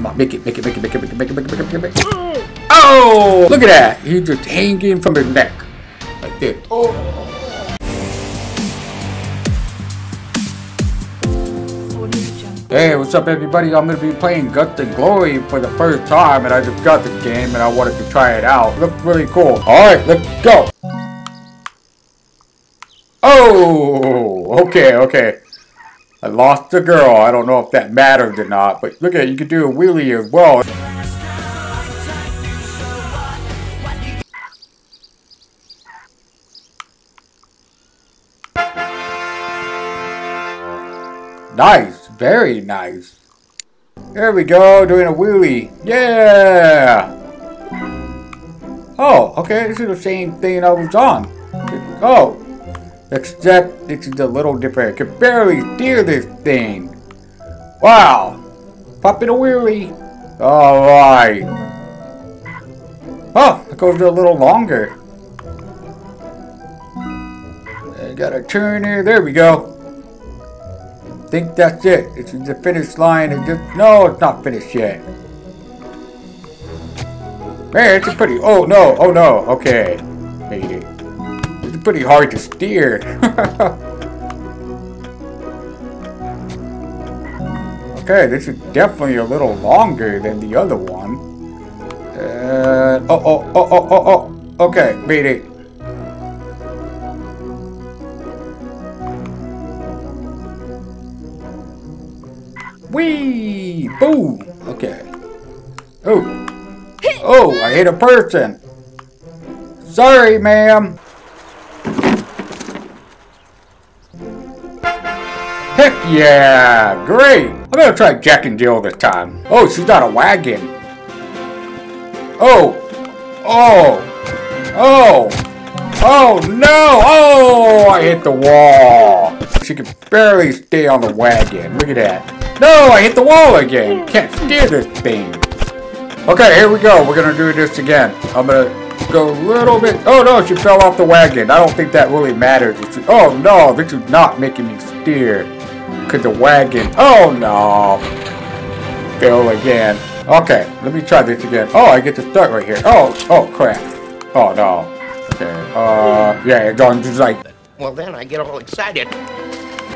come on, make it, make it, make it, make it, make it, make it, make it, make it, make it. Make it. Oh, look at that. He's just hanging from his neck. Like this. Oh. Hey, what's up everybody? I'm gonna be playing Guts and Glory for the first time and I just got the game and I wanted to try it out. It Looks really cool. Alright, let's go. Oh, okay, okay. I lost the girl. I don't know if that mattered or not, but look at it, you can do a wheelie as well. Nice, very nice. There we go, doing a wheelie. Yeah! Oh, okay, this is the same thing I was on. Oh, except this is a little different. I can barely steer this thing. Wow! Pop Popping a wheelie. Alright. Oh, it goes a little longer. I got a turn here. There we go think that's it. It's the finish line. It just no, it's not finished yet. Man, it's a pretty. Oh no! Oh no! Okay, made it. Pretty hard to steer. okay, this is definitely a little longer than the other one. Uh, oh, oh, oh, oh, oh, oh. Okay, made it. Whee! Boom! Okay. Oh. Oh, I hit a person. Sorry, ma'am. Heck yeah! Great! I'm gonna try Jack and Jill this time. Oh, she's got a wagon. Oh! Oh! Oh! Oh no! Oh! I hit the wall! She can barely stay on the wagon. Look at that. No, I hit the wall again. Can't steer this thing. Okay, here we go. We're gonna do this again. I'm gonna go a little bit. Oh no, she fell off the wagon. I don't think that really matters. Oh no, this is not making me steer. Cause the wagon. Oh no. Fell again. Okay, let me try this again. Oh, I get to start right here. Oh, oh crap. Oh no. Okay. Uh, yeah, it's on just like. Well, then I get all excited.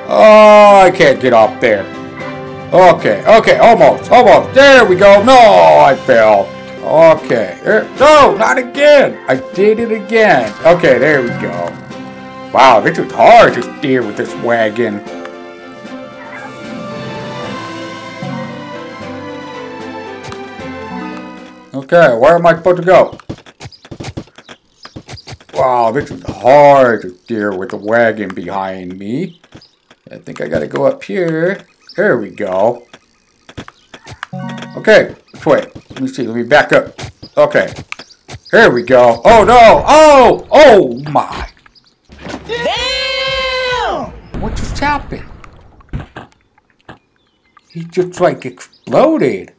Oh, I can't get off there. Okay, okay, almost, almost. There we go. No, I fell. Okay. There, no, not again. I did it again. Okay, there we go. Wow, this is hard to steer with this wagon. Okay, where am I supposed to go? Wow, this is hard to steer with the wagon behind me. I think I gotta go up here. There we go. Okay, wait. Let me see. Let me back up. Okay. There we go. Oh no! Oh! Oh my! Damn! What just happened? He just like exploded.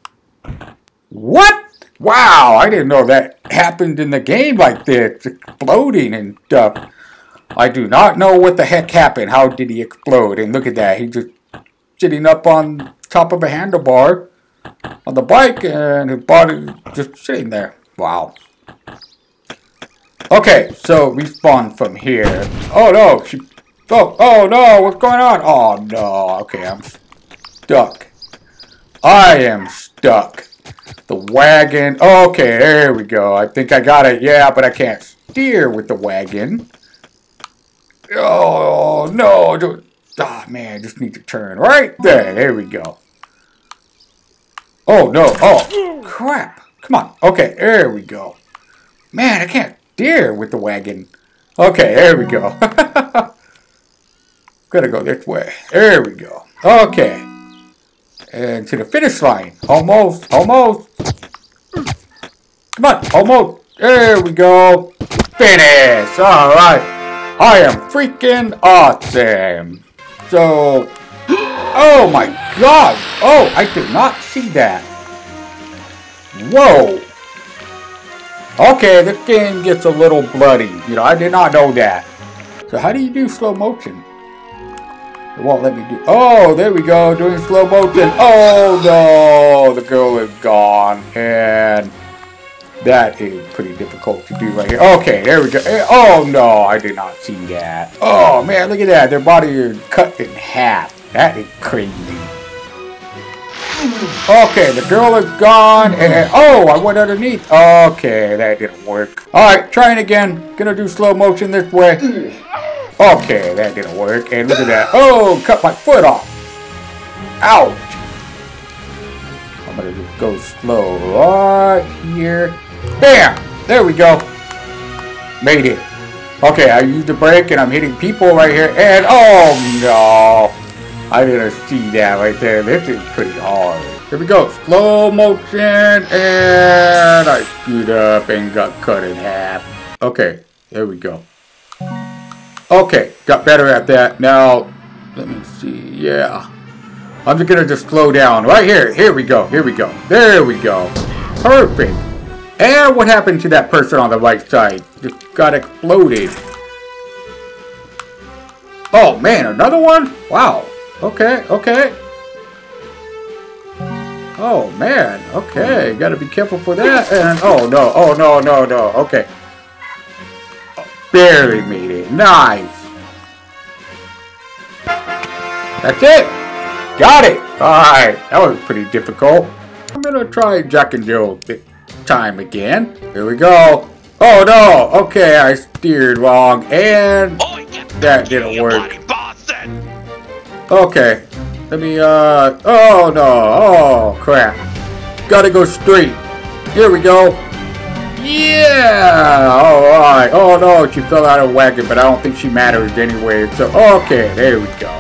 What? Wow, I didn't know that happened in the game like this. Exploding and stuff. I do not know what the heck happened. How did he explode? And look at that. He just sitting up on top of a handlebar on the bike and his body just sitting there. Wow. Okay, so respawn from here. Oh no, she Oh, oh no, what's going on? Oh no, okay, I'm stuck. I am stuck. The wagon. Okay, there we go. I think I got it. Yeah, but I can't steer with the wagon. Oh no, Ah, oh, man, just need to turn right there. There we go. Oh, no. Oh, crap. Come on. Okay, there we go. Man, I can't steer with the wagon. Okay, there we go. Gotta go this way. There we go. Okay. And to the finish line. Almost. Almost. Come on. Almost. There we go. Finish. All right. I am freaking awesome. So, oh my god! Oh, I did not see that. Whoa! Okay, this game gets a little bloody. You know, I did not know that. So how do you do slow motion? It won't let me do. Oh, there we go. Doing slow motion. Oh no, the girl is gone, and that is pretty difficult to do right here. Okay, there we go. Eh, Oh no, I did not see that. Oh man, look at that. Their body is cut in half. That is crazy. Okay, the girl is gone, and oh, I went underneath. Okay, that didn't work. All right, trying again. Gonna do slow motion this way. Okay, that didn't work. And look at that. Oh, cut my foot off. Ouch. I'm gonna just go slow right here. Bam! There we go. Made it. Okay, I used the brake and I'm hitting people right here. And oh no. I didn't see that right there. This is pretty hard. Here we go. Slow motion. And I screwed up and got cut in half. Okay, there we go. Okay, got better at that. Now, let me see. Yeah. I'm just gonna just slow down. Right here. Here we go. Here we go. There we go. Perfect. And what happened to that person on the right side? Just got exploded. Oh man, another one? Wow. Okay, okay. Oh man, okay. Gotta be careful for that. And oh no, oh no, no, no. Okay. Barely made it. Nice. That's it. Got it. Alright, that was pretty difficult. I'm gonna try Jack and Jill time again. Here we go. Oh no, okay, I steered wrong and oh, that didn't work. Okay, let me, uh, oh no, oh crap. Gotta go straight. Here we go. Yeah, alright. Oh no, she fell out of wagon, but I don't think she matters anyway. So, okay, there we go.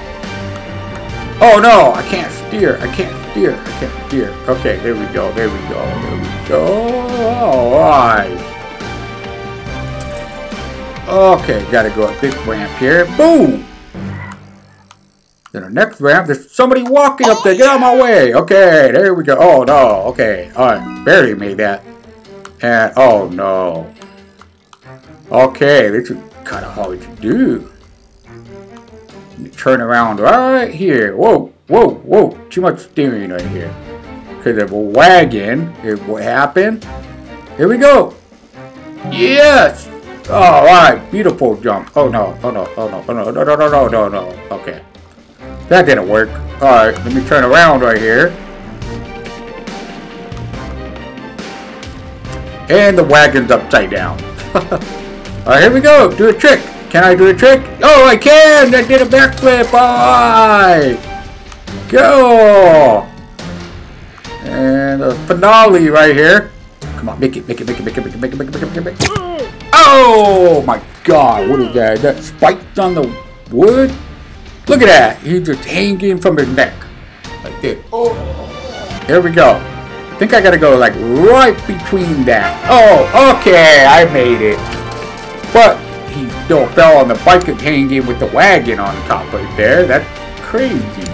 Oh no, I can't steer. I can't steer. I can't steer. Okay, there we go. There we go. There we go. Alright. Okay, gotta go up this ramp here. Boom! Then the next ramp, there's somebody walking up there. Get out of my way. Okay, there we go. Oh no. Okay. Alright, barely made that. And oh no. Okay, this is kind of hard to do turn around right here. Whoa, whoa, whoa. Too much steering right here. Because of a wagon is what happened. Here we go. Yes. All right. Beautiful jump. Oh no. Oh no. Oh no. Oh no. No. No. No. No. No. No. Okay. That didn't work. All right. Let me turn around right here. And the wagon's upside down. All right. Here we go. Do a trick. Can I do a trick? Oh, I can! I did a backflip! Alright! Go! And a finale right here. Come on, make it, make it, make it, make it, make it, make it, make it, make it, make it, make it. Oh my god, what is that? that spiked on the wood? Look at that! He's just hanging from his neck. Like this. Oh! Here we go. I think I gotta go like right between that. Oh, okay, I made it. But he still fell on the bike and hanging with the wagon on top right there. That's crazy.